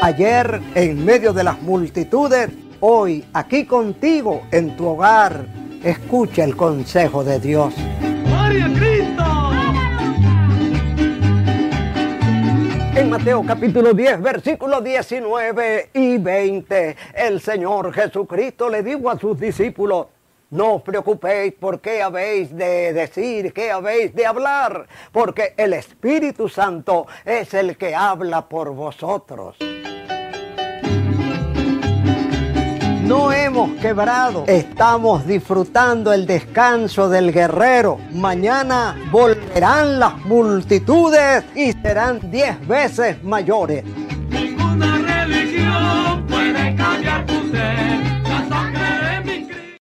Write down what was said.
Ayer en medio de las multitudes, hoy aquí contigo en tu hogar. Escucha el consejo de Dios. ¡Gloria a Cristo! En Mateo capítulo 10, versículos 19 y 20, el Señor Jesucristo le dijo a sus discípulos, no os preocupéis por qué habéis de decir, qué habéis de hablar, porque el Espíritu Santo es el que habla por vosotros. Quebrado, estamos disfrutando el descanso del guerrero. Mañana volverán las multitudes y serán diez veces mayores.